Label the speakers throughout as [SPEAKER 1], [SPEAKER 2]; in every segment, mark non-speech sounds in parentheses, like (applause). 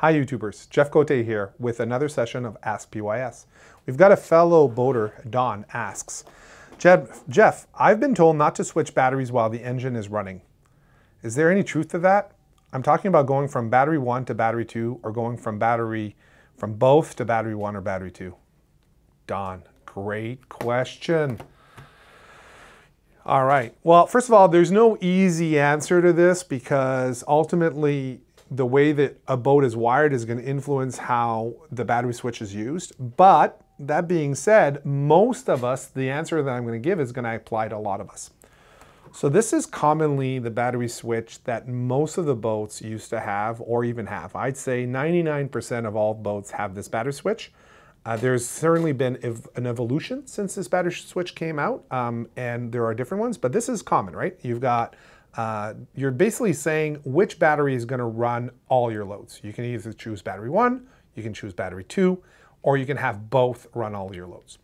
[SPEAKER 1] Hi YouTubers, Jeff Cote here with another session of Ask PYS. We've got a fellow boater, Don, asks, Jeff, Jeff, I've been told not to switch batteries while the engine is running. Is there any truth to that? I'm talking about going from battery one to battery two or going from battery, from both to battery one or battery two. Don, great question. All right. Well, first of all, there's no easy answer to this because ultimately the way that a boat is wired is going to influence how the battery switch is used. But that being said, most of us, the answer that I'm going to give is going to apply to a lot of us. So this is commonly the battery switch that most of the boats used to have or even have. I'd say 99% of all boats have this battery switch. Uh, there's certainly been ev an evolution since this battery switch came out, um, and there are different ones, but this is common, right? You've got uh, you're basically saying which battery is going to run all your loads. You can either choose battery one, you can choose battery two, or you can have both run all your loads.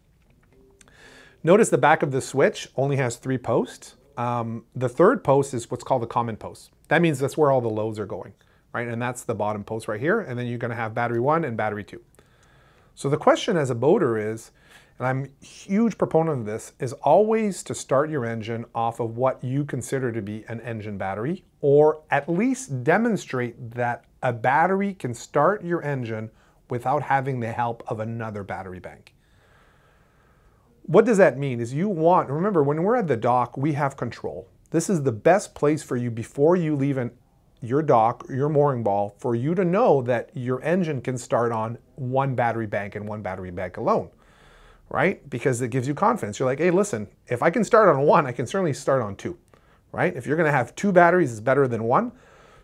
[SPEAKER 1] Notice the back of the switch only has three posts. Um, the third post is what's called the common post. That means that's where all the loads are going, right? And that's the bottom post right here. And then you're going to have battery one and battery two. So the question as a boater is, and I'm a huge proponent of this, is always to start your engine off of what you consider to be an engine battery, or at least demonstrate that a battery can start your engine without having the help of another battery bank. What does that mean? Is you want, remember when we're at the dock, we have control. This is the best place for you before you leave an, your dock, your mooring ball, for you to know that your engine can start on one battery bank and one battery bank alone right? Because it gives you confidence. You're like, hey, listen, if I can start on one, I can certainly start on two, right? If you're gonna have two batteries, it's better than one.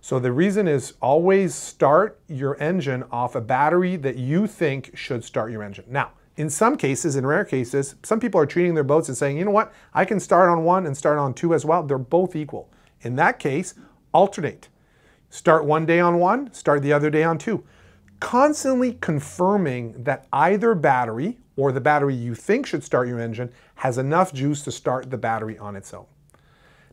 [SPEAKER 1] So the reason is always start your engine off a battery that you think should start your engine. Now, in some cases, in rare cases, some people are treating their boats and saying, you know what, I can start on one and start on two as well. They're both equal. In that case, alternate. Start one day on one, start the other day on two. Constantly confirming that either battery or the battery you think should start your engine has enough juice to start the battery on its own.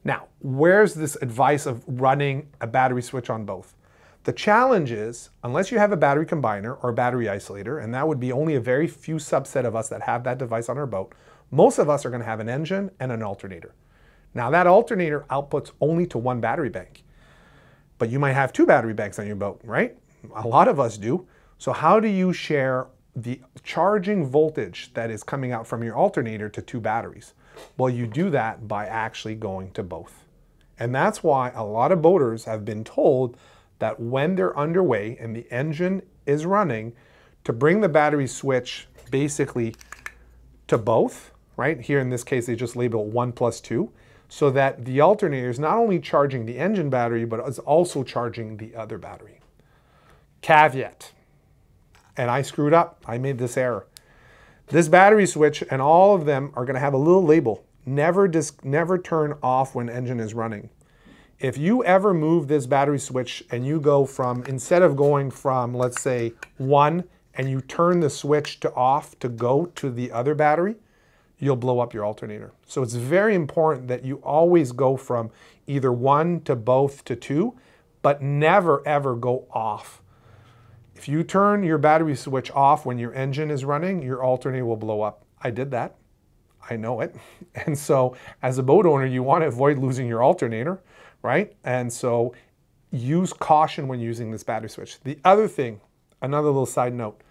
[SPEAKER 1] Now, where's this advice of running a battery switch on both? The challenge is, unless you have a battery combiner or a battery isolator, and that would be only a very few subset of us that have that device on our boat, most of us are going to have an engine and an alternator. Now that alternator outputs only to one battery bank. But you might have two battery banks on your boat, right? A lot of us do. So how do you share the charging voltage that is coming out from your alternator to two batteries. Well, you do that by actually going to both. And that's why a lot of boaters have been told that when they're underway and the engine is running, to bring the battery switch basically to both, right? Here in this case, they just label one plus two, so that the alternator is not only charging the engine battery, but is also charging the other battery. Caveat, and I screwed up. I made this error. This battery switch and all of them are going to have a little label. Never, never turn off when engine is running. If you ever move this battery switch and you go from, instead of going from, let's say, one, and you turn the switch to off to go to the other battery, you'll blow up your alternator. So it's very important that you always go from either one to both to two, but never ever go off. If you turn your battery switch off when your engine is running, your alternator will blow up. I did that. I know it. (laughs) And so as a boat owner, you want to avoid losing your alternator, right? And so use caution when using this battery switch. The other thing, another little side note,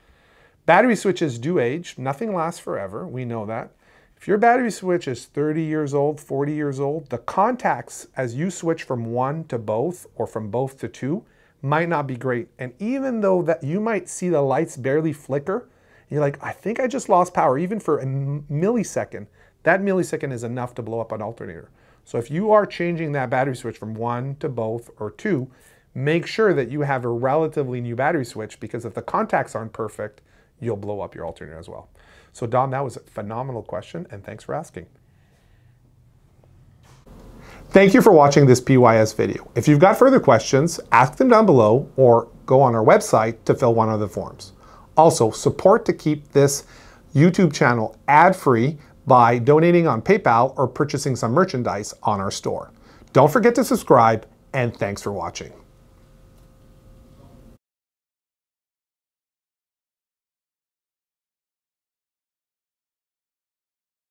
[SPEAKER 1] battery switches do age. Nothing lasts forever. We know that. If your battery switch is 30 years old, 40 years old, the contacts as you switch from one to both or from both to two might not be great. And even though that you might see the lights barely flicker, you're like, I think I just lost power, even for a millisecond. That millisecond is enough to blow up an alternator. So if you are changing that battery switch from one to both or two, make sure that you have a relatively new battery switch because if the contacts aren't perfect, you'll blow up your alternator as well. So Don, that was a phenomenal question and thanks for asking. Thank you for watching this PYS video. If you've got further questions, ask them down below or go on our website to fill one of the forms. Also, support to keep this YouTube channel ad-free by donating on PayPal or purchasing some merchandise on our store. Don't forget to subscribe, and thanks for watching.